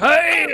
Hey!